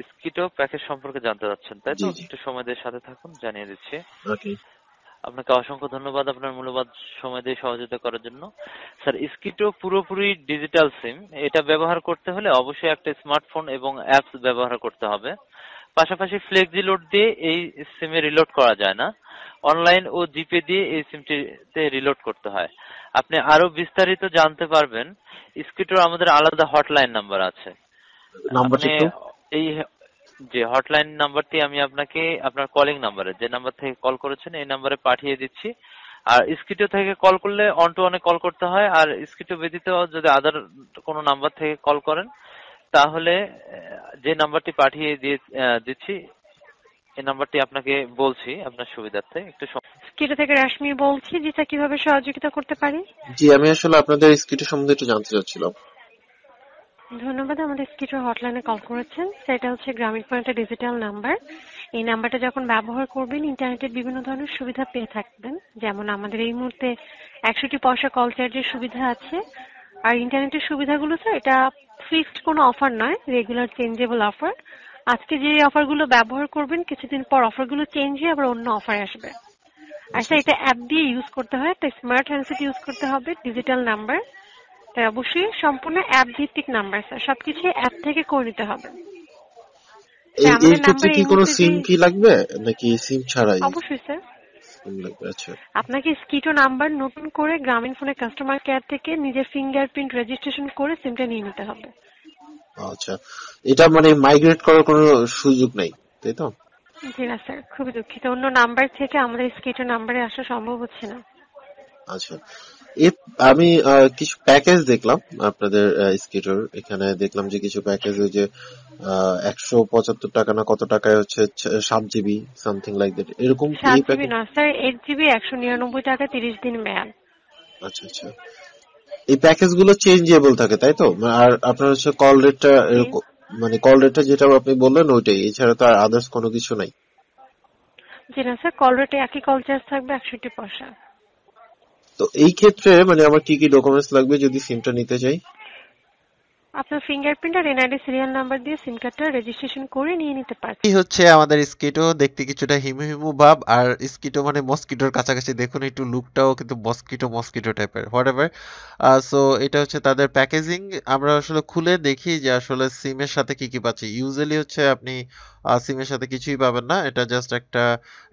স্কিটো package সম্পর্কে জানতে চাচ্ছেন তাই তো। একটু সময় দিয়ে সাথে থাকুন জানিয়ে দিচ্ছি। আপনাকে অসংখ্য ধন্যবাদ আপনার মূল্যবান সময় দিয়ে সহযোগিতা করার জন্য। স্যার স্কিটো পুরোপুরি ডিজিটাল সিম। এটা ব্যবহার করতে হলে অবশ্যই একটা স্মার্টফোন এবং অ্যাপস ব্যবহার করতে হবে। পাশাপাশি ফ্লেক্সি লোড দিয়ে এই সিমে রিলোড করা যায় না। অনলাইন ও জিপে দিয়ে এই সিমটিতে রিলোড করতে হয়। আপনি আরও বিস্তারিত জানতে পারবেন। স্কিটোর আমাদের আলাদা হটলাইন নাম্বার আছে। এই যে হটলাইন নাম্বারটি আমি আপনাকে আপনার কলিং নাম্বারে যে নাম্বার থেকে কল করেছেন এই নাম্বারে পাঠিয়ে দিচ্ছি। আর স্কিটো থেকে কল করলে অন টু অনে কল করতে হয়। আর স্কিটো ব্যতীত যদি আদার কোনো নাম্বার থেকে কল করেন তাহলে যে নাম্বারটি পাঠিয়ে দিয়ে দিচ্ছি এই নাম্বারটি আপনাকে বলছি আপনার সুবিধার্থে। একটু সম- কিটো থেকে রাশমি বলছি যেটা কীভাবে সহযোগিতা করতে পারি? জি আমি আসলে আপনাদের স্কিট সম্বন্ধে একটু জানতে চাচ্ছিলাম। ধন্যবাদ, আমাদের স্কিটোর হটলাইনে কল করেছেন। সেটা হচ্ছে গ্রামীণ ফোনের ডিজিটাল নাম্বার এই নাম্বারটা যখন ব্যবহার করবেন ইন্টারনেটের বিভিন্ন ধরনের সুবিধা পেয়ে থাকবেন। যেমন আমাদের এই মুহূর্তে একষট্টি পয়সা কল চার্জের সুবিধা আছে। আর ইন্টারনেটের সুবিধাগুলো স্যার এটা ফিক্সড কোনো অফার নয় রেগুলার চেঞ্জেবল অফার আজকে যে অফারগুলো ব্যবহার করবেন, কিছুদিন পর অফারগুলো চেঞ্জ হয়ে আবার অন্য অফার আসবে। স্যার এটা অ্যাপ দিয়ে ইউজ করতে হয়, একটা স্মার্ট হ্যান্ডসেট ইউজ করতে হবে ডিজিটাল নাম্বার তাই অবশ্যই সম্পূর্ণ অ্যাপ ভিত্তিক নাম্বার স্যার সবকিছু অ্যাপ থেকে করে নিতে হবে। এই ক্ষেত্রে কি কোনো সিম কি লাগবে? নাকি সিম ছাড়াই অবশ্যই স্যার আচ্ছা। আপনাকে স্কিটো নাম্বার নতুন করে গ্রামীণ ফোনের কাস্টমার কেয়ার থেকে নিজের ফিঙ্গারপ্রিন্ট রেজিস্ট্রেশন করে সিমটা নিয়ে নিতে হবে। আচ্ছা। এটা মানে মাইগ্রেট করার কোনো সুযোগ নেই তাই তো? জি না স্যার খুবই দুঃখিত। অন্য নাম্বার থেকে আমাদের স্কিটো নাম্বারে আসা সম্ভব হচ্ছে না। আচ্ছা। আমি কিছু প্যাকেজ দেখলাম আপনাদের স্কিটোর এখানে দেখলাম যে কিছু প্যাকেজ ওই যে একশো পঁচাত্তর টাকা না কত টাকায় হচ্ছে সাত জিবি সামথিং লাইক দ্যাট এরকম সাত জিবি না স্যার এইট জিবি একশো নিরানব্বই টাকা তিরিশ দিন মেয়াদ আচ্ছা আচ্ছা। এই প্যাকেজগুলো চেঞ্জেবল থাকে তাই তো? আর আপনার হচ্ছে কল রেটটা এরকম মানে কল রেটটা যেটা আপনি বললেন ওইটাই। এছাড়া তো আর আদার্স কোনো কিছু নাই। জি না স্যার কল রেটে একই কল চার্জ থাকবে একষট্টি পয়সা। তো এই ক্ষেত্রে মানে আমার কি কি ডকুমেন্টস লাগবে যদি সিমটা নিতে চাই? আপনার ফিঙ্গারপ্রিন্ট আর এনআইডি সিরিয়াল নাম্বার দিয়ে সিম কার্ডটা রেজিস্ট্রেশন করে নিয়ে নিতে পারছেন এই হচ্ছে আমাদের স্কিটো, দেখতে কিছুটা হিমু হিমু ভাব, আর স্কিটো মানে মস্কিটোর কাছাকাছি। দেখুন একটু লুকটাও কিন্তু মস্কিটো মস্কিটো টাইপের হোয়াট এভার সো এটা হচ্ছে তাদের প্যাকেজিং আমরা আসলে খুলে দেখি যে আসলে সিমের সাথে কি কি পাচ্ছি। ইউজুয়ালি হচ্ছে আপনি সিমের সাথে কিছুই পাবেন না। এটা জাস্ট একটা,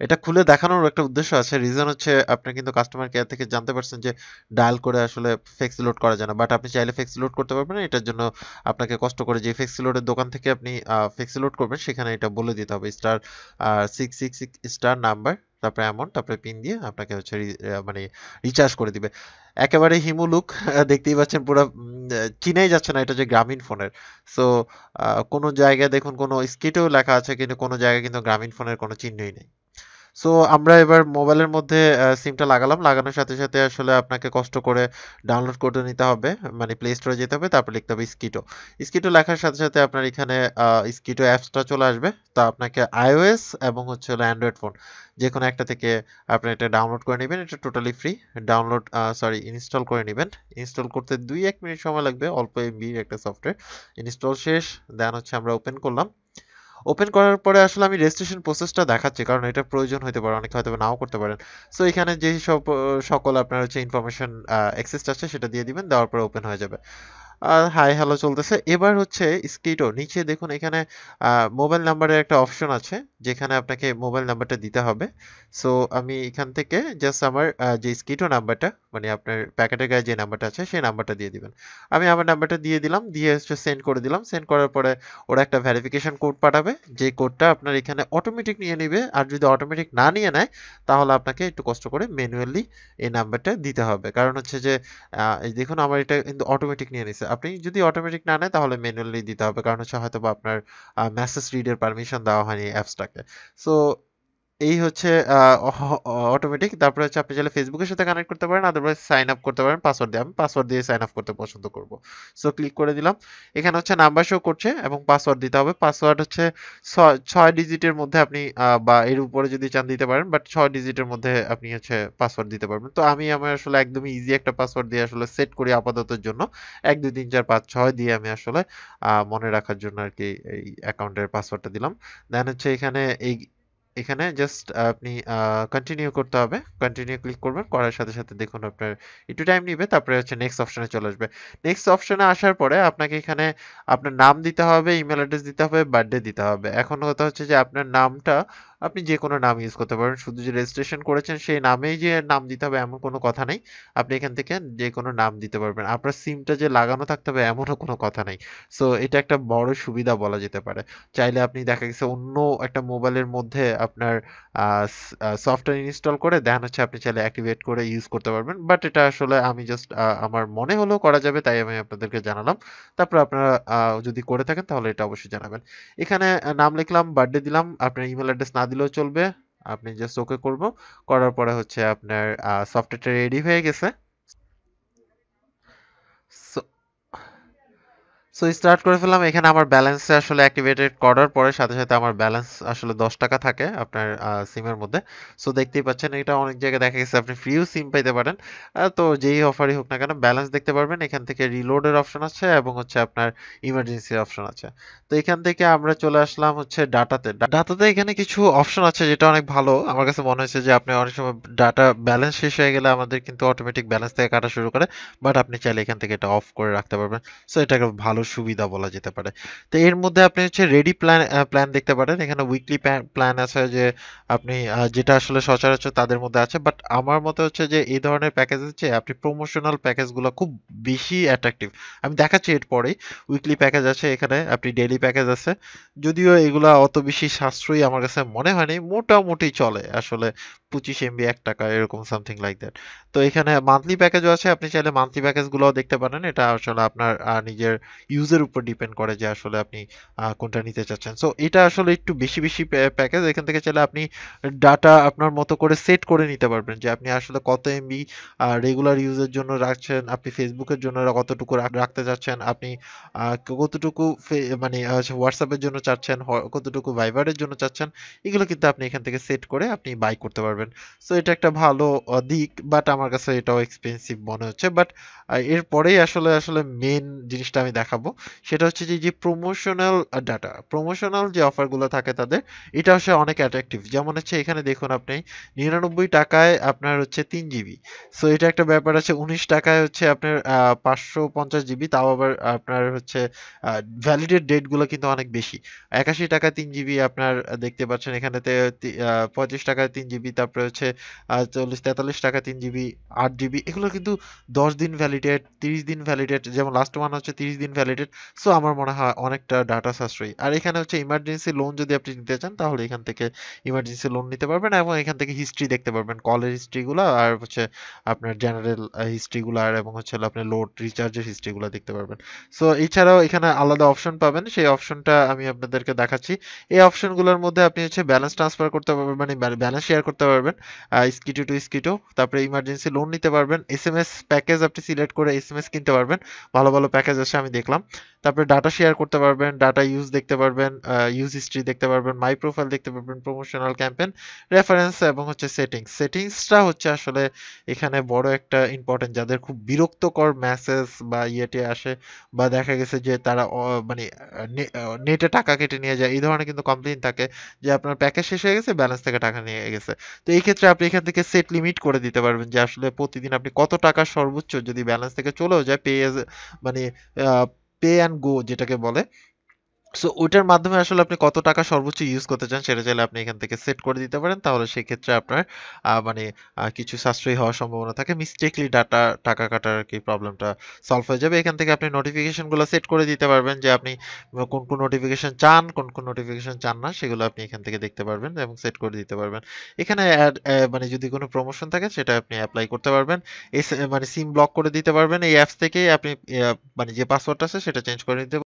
এটা খুলে দেখানোর একটা উদ্দেশ্য আছে। রিজন হচ্ছে আপনি কিন্তু কাস্টমার কেয়ার থেকে জানতে পারছেন যে ডায়াল করে আসলে ফেক্স লোড করা যায় না। বাট আপনি চাইলে ফেক্স লোড করতে পারবেন এটার জন্য আপনাকে কষ্ট করে যে ফেক্সি লোডের দোকান থেকে আপনি ফেক্সি লোড করবেন, সেখানে এটা বলে দিতে হবে। Star six six star number তারপরে অ্যামাউন্ট তারপরে পিন দিয়ে আপনাকে হচ্ছে মানে রিচার্জ করে দিবে। একেবারে হিমুলুক দেখতেই পাচ্ছেন পুরো চিনাই যাচ্ছে না, এটা যে গ্রামীণ ফোনের। সো কোনো জায়গায় দেখুন, কোনো স্কিটেও লেখা আছে, কিন্তু কোনো জায়গায় কিন্তু গ্রামীণ ফোনের কোনো চিহ্নই নেই। সো আমরা এবার মোবাইলের মধ্যে সিমটা লাগালাম। লাগানোর সাথে সাথে আসলে আপনাকে কষ্ট করে ডাউনলোড করে নিতে হবে। মানে প্লে স্টোরে যেতে হবে, তারপর লিখতে হবে স্কিটো স্কিটো লেখার সাথে সাথে আপনার এখানে স্কিটো অ্যাপসটা চলে আসবে। তা আপনাকে আইওএস এবং হচ্ছে হলো অ্যান্ড্রয়েড ফোন যে কোনো একটা থেকে আপনি এটা ডাউনলোড করে নেবেন। এটা totally free download sorry install করে নেবেন। ইনস্টল করতে দুই এক মিনিট সময় লাগবে। অল্প এমবি একটা সফটওয়্যার ইনস্টল শেষ দেন হচ্ছে আমরা ওপেন করলাম। ওপেন করার পরে আসলে আমি রেজিস্ট্রেশন প্রসেসটা দেখাচ্ছি, কারণ এটা প্রয়োজন হতে পারে, অনেকে হয়তো নাও করতে পারেন। সো এখানে যে সব সকল আপনার হচ্ছে ইনফরমেশন অ্যাক্সেস আছে সেটা দিয়ে দিবেন, দেওয়ার পরে ওপেন হয়ে যাবে। আর হাই হ্যালো চলতেছে। এবার হচ্ছে স্কিটো নিচে দেখুন এখানে মোবাইল নাম্বারের একটা অপশন আছে, যেখানে আপনাকে মোবাইল নাম্বারটা দিতে হবে। সো আমি এখান থেকে জাস্ট আমার যে স্কিটো নাম্বারটা মানে আপনার প্যাকেটের গায়ে যে নাম্বারটা আছে, সেই নাম্বারটা দিয়ে দিবেন। আমি আমার নাম্বারটা দিয়ে দিলাম, দিয়ে হচ্ছে সেন্ড করে দিলাম। সেন্ড করার পরে ওরা একটা ভেরিফিকেশন কোড পাঠাবে। যে কোডটা আপনার এখানে অটোমেটিক নিয়ে নেবে। আর যদি অটোমেটিক না নিয়ে নেয়, তাহলে আপনাকে একটু কষ্ট করে ম্যানুয়ালি এই নাম্বারটা দিতে হবে। কারণ হচ্ছে যে দেখুন আমার এটা কিন্তু অটোমেটিক নিয়ে নিছে। আপনি যদি অটোমেটিক না নেয় তাহলে ম্যানুয়ালি দিতে হবে। কারণ হচ্ছে হয়তো বা আপনার মেসেজ রিডের পারমিশন দেওয়া হয়নি অ্যাপসটাকে সো এই হচ্ছে অটোমেটিক তারপরে হচ্ছে আপনি চাইলে ফেসবুকের সাথে কানেক্ট করতে পারেন আদারওয়াইজ সাইন আপ করতে পারেন পাসওয়ার্ড দিয়ে। আমি পাসওয়ার্ড দিয়ে সাইন আপ করতে পছন্দ করব। সো ক্লিক করে দিলাম। এখানে হচ্ছে নাম্বার শো করছে এবং পাসওয়ার্ড দিতে হবে। পাসওয়ার্ড হচ্ছে ছয় ডিজিটের মধ্যে আপনি বা এর উপরে যদি চান দিতে পারেন বাট ছয় ডিজিটের মধ্যে আপনি হচ্ছে পাসওয়ার্ড দিতে পারবেন। তো আমি আমার আসলে একদমই ইজি একটা পাসওয়ার্ড দিয়ে আসলে সেট করি আপাততের জন্য। এক, দুই, তিন, চার, পাঁচ, ছয় দিয়ে আমি আসলে মনে রাখার জন্য আর কি এই অ্যাকাউন্টের পাসওয়ার্ডটা দিলাম। দেন হচ্ছে এখানে এই এখানে জাস্ট আপনি কন্টিনিউ করতে হবে। কন্টিনিউ ক্লিক করবেন, করার সাথে সাথে দেখুন আপনার একটু টাইম নিবে, তারপরে হচ্ছে নেক্সট অপশানে চলে আসবে। নেক্সট অপশানে আসার পরে আপনাকে এখানে আপনার নাম দিতে হবে ইমেল অ্যাড্রেস দিতে হবে বার্থডে দিতে হবে। এখন কথা হচ্ছে যে আপনার নামটা আপনি যে কোনো নাম ইউজ করতে পারেন শুধু যে রেজিস্ট্রেশন করেছেন সেই নামেই যে নাম দিতে হবে এমন কোনো কথা নেই। আপনি এখান থেকে যে কোনো নাম দিতে পারবেন। আপনার সিমটা যে লাগানো থাকতে হবে এমনও কোনো কথা নেই। সো এটা একটা বড় সুবিধা বলা যেতে পারে। চাইলে আপনি দেখা গেছে অন্য একটা মোবাইলের মধ্যে আপনার সফটওয়্যার ইনস্টল করে দেন হচ্ছে আপনি চাইলে অ্যাক্টিভেট করে ইউজ করতে পারবেন। বাট এটা আসলে আমি জাস্ট আমার মনে হলেও করা যাবে, তাই আমি আপনাদেরকে জানালাম। তারপর আপনারা যদি করে থাকেন তাহলে এটা অবশ্যই জানাবেন। এখানে নাম লিখলাম বার্থডে দিলাম, আপনার ইমেল অ্যাড্রেস না দিলেও চলবে। আপনি জাস্ট ওকে করব। করার পরে হচ্ছে আপনার সফটওয়্যারটা রেডি হয়ে গেছে। সো স্টার্ট করে ফেললাম। এখানে আমার ব্যালেন্সে আসলে অ্যাক্টিভেটেড করার পরে সাথে সাথে আমার ব্যালেন্স আসলে দশ টাকা থাকে আপনার সিমের মধ্যে। সো দেখতেই পাচ্ছেন এটা অনেক জায়গায় দেখা গেছে। আপনি ফ্রিও সিম পাইতে পারেন। তো যেই অফারই হোক না কেন ব্যালেন্স দেখতে পারবেন। এখান থেকে রিলোডের অপশন আছে এবং হচ্ছে আপনার ইমার্জেন্সি অপশন আছে। তো এখান থেকে আমরা চলে আসলাম হচ্ছে ডাটাতে ডাটাতে এখানে কিছু অপশন আছে যেটা অনেক ভালো। আমার কাছে মনে হয়েছে যে আপনি অনেক সময় ডাটা ব্যালেন্স শেষ হয়ে গেলে আমাদের কিন্তু অটোমেটিক ব্যালেন্স থেকে কাটা শুরু করে। বাট আপনি চাইলে এখান থেকে এটা অফ করে রাখতে পারবেন। সো এটা ভালো সুবিধা বলা যেতে পারে। তো এর মধ্যে আপনি হচ্ছে রেডি প্ল্যান প্ল্যান দেখতে পারেন। এখানে উইকলি প্ল্যান আছে যে আপনি যেটা আসলে সচরাচর তাদের মধ্যে আছে। বাট আমার মতে হচ্ছে যে এই ধরনের প্যাকেজের চেয়ে আপনি প্রমোশনাল প্যাকেজগুলো খুব বেশি অ্যাট্রাকটিভ আমি দেখাচ্ছি এরপরেই। উইকলি প্যাকেজ আছে এখানে, আপনি ডেইলি প্যাকেজ আছে। যদিও এগুলা অত বেশি সাশ্রয়ী আমার কাছে মনে হয়নি, মোটামুটি চলে আসলে। পঁচিশ এমবি এক টাকা, এরকম সামথিং লাইক দ্যাট তো এখানে মান্থলি প্যাকেজও আছে, আপনি চাইলে মান্থলি প্যাকেজগুলোও দেখতে পারেন। এটা আসলে আপনার নিজের ইউজের উপর ডিপেন্ড করে যে আসলে আপনি কোনটা নিতে চাচ্ছেন। সো এটা আসলে একটু বেশি বেশি প্যাকেজ এখান থেকে চাইলে আপনি ডাটা আপনার মতো করে সেট করে নিতে পারবেন যে আপনি আসলে কত এমবি রেগুলার ইউজের জন্য রাখছেন, আপনি ফেসবুকের জন্য কতটুকু রাখতে চাচ্ছেন, আপনি কতটুকু মানে হোয়াটসঅ্যাপের জন্য চাচ্ছেন কতটুকু ভাইবারের জন্য চাচ্ছেন, এগুলো কিন্তু আপনি এখান থেকে সেট করে আপনি বাই করতে পারবেন। সো এটা একটা ভালো দিক বাট আমার কাছে এটাও এক্সপেন্সিভ মনে হচ্ছে। বাট এরপরেই আসলে আসলে মেন জিনিসটা আমি দেখাবো। সেটা হচ্ছে যে যে প্রমোশনাল ডাটা প্রমোশনাল যে অফারগুলো থাকে তাদের, এটা হচ্ছে অনেক অ্যাট্রাকটিভ যেমন হচ্ছে এখানে দেখুন আপনি, নিরানব্বই টাকায় আপনার হচ্ছে তিন জিবি সো এটা একটা ব্যাপার আছে, উনিশ টাকায় হচ্ছে আপনার পাঁচশো পঞ্চাশ জিবি তাও আবার আপনার হচ্ছে ভ্যালিডেট ডেটগুলো কিন্তু অনেক বেশি। একাশি টাকা তিন জিবি আপনার, দেখতে পাচ্ছেন এখানেতে পঁয়ত্রিশ টাকায় তিন জিবি তারপরে হচ্ছে চল্লিশ, তেতাল্লিশ টাকা, তিন জিবি আট জিবি এগুলো কিন্তু দশ দিন ভ্যালিডেট তিরিশ দিন ভ্যালিডেট যেমন লাস্ট ওয়ান হচ্ছে তিরিশ দিন ভ্যালিডেট সো আমার মনে হয় অনেকটা ডাটা সাশ্রয়ী। আর এখানে হচ্ছে ইমার্জেন্সি লোন যদি আপনি নিতে চান, তাহলে এখান থেকে ইমার্জেন্সি লোন নিতে পারবেন এবং এখান থেকে হিস্ট্রি দেখতে পারবেন। কলের হিস্ট্রিগুলো আর হচ্ছে আপনার জেনারেল হিস্ট্রিগুলো আর এবং হচ্ছে আপনার লোড রিচার্জের হিস্ট্রিগুলো দেখতে পারবেন। সো এছাড়াও এখানে আলাদা অপশন পাবেন, সেই অপশনটা আমি আপনাদেরকে দেখাচ্ছি। এই অপশনগুলোর মধ্যে আপনি হচ্ছে ব্যালেন্স ট্রান্সফার করতে পারবেন মানে ব্যালেন্স শেয়ার করতে পারবেন। স্কিটো টু স্কিটো তারপরে ইমার্জেন্সি লোন নিতে পারবেন এস এম এস প্যাকেজ আপনি সিলেক্ট করে এস এম এস কিনতে পারবেন, ভালো ভালো প্যাকেজ আছে আমি দেখলাম, তারপরে ডাটা শেয়ার করতে পারবেন ডাটা ইউজ দেখতে পারবেন ইউজ হিস্ট্রি দেখতে পারবেন মাই প্রোফাইল দেখতে পারবেন প্রমোশনাল ক্যাম্পেইন রেফারেন্স এবং হচ্ছে সেটিংস সেটিংসটা হচ্ছে আসলে এখানে বড় একটা ইম্পর্টেন্ট যাদের খুব বিরক্তকর মেসেজ বা ইয়েটে আসে বা দেখা গেছে যে তারা মানে নেটে টাকা কেটে নিয়ে যায়, এই ধরনের কিন্তু কমপ্লেইন থাকে, যে আপনার প্যাকেজ শেষ হয়ে গেছে ব্যালেন্স থেকে টাকা নিয়ে গেছে। তো এই ক্ষেত্রে আপনি এখান থেকে সেট লিমিট করে দিতে পারবেন যে আসলে প্রতিদিন আপনি কত টাকা সর্বোচ্চ যদি ব্যালেন্স থেকে চলেও যায় পে মানে পে অ্যান্ড গো যেটাকে বলে সো ওইটার মাধ্যমে আসলে আপনি কত টাকা সর্বোচ্চ ইউজ করতে চান সেটা চাইলে আপনি এখান থেকে সেট করে দিতে পারেন। তাহলে সেই ক্ষেত্রে আপনার মানে কিছু সাশ্রয়ী হওয়ার সম্ভাবনা থাকে। মিস্টেকলি ডাটা টাকা কাটার কি প্রবলেমটা সলভ হয়ে যাবে। এখান থেকে আপনি নোটিফিকেশনগুলো সেট করে দিতে পারবেন যে আপনি কোন কোন নোটিফিকেশন চান, কোন কোন নোটিফিকেশন চান না, সেগুলো আপনি এখান থেকে দেখতে পারবেন এবং সেট করে দিতে পারবেন। এখানে মানে যদি কোনো প্রমোশন থাকে সেটা আপনি অ্যাপ্লাই করতে পারবেন। মানে সিম ব্লক করে দিতে পারবেন। এই অ্যাপস থেকে আপনি মানে যে পাসওয়ার্ড আছে সেটা চেঞ্জ করে নিতে